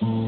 Çemkani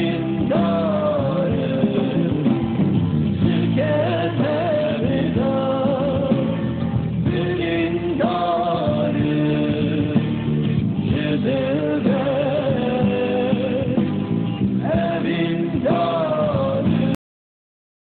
Yeah.